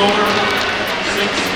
Six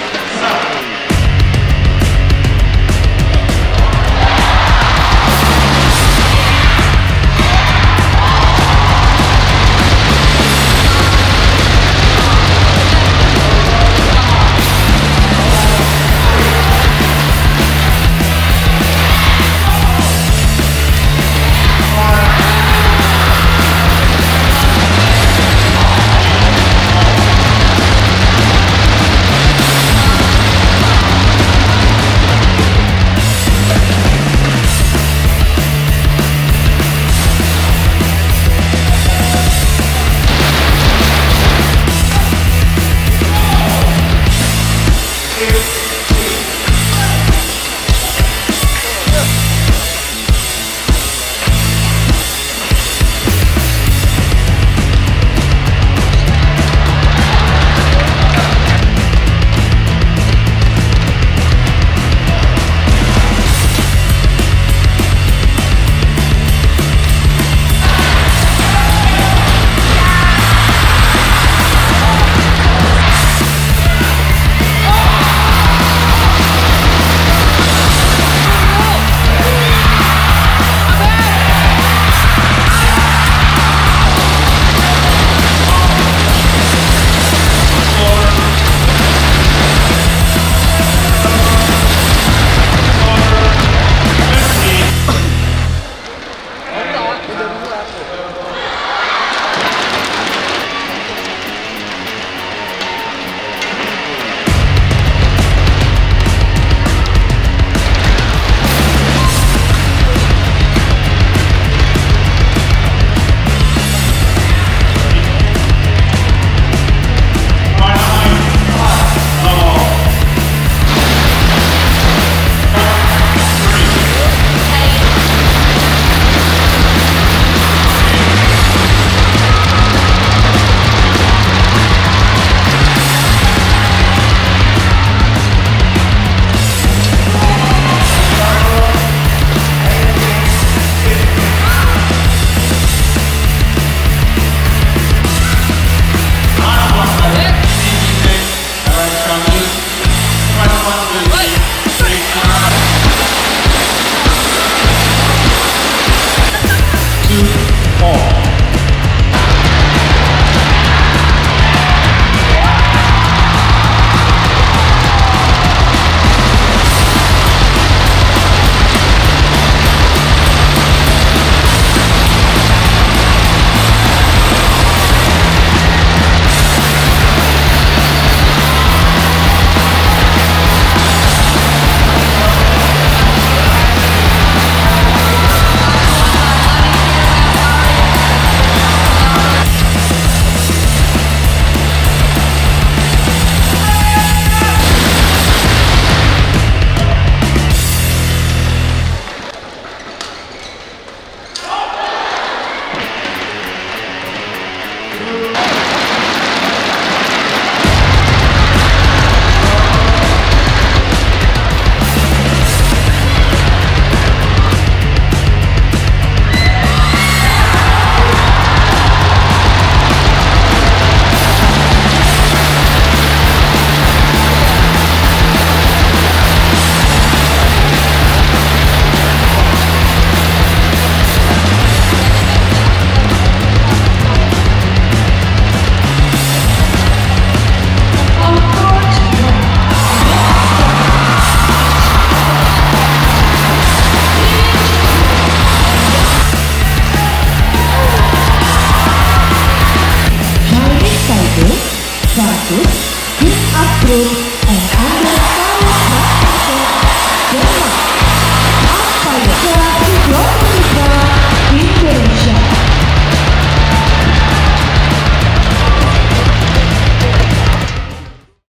you.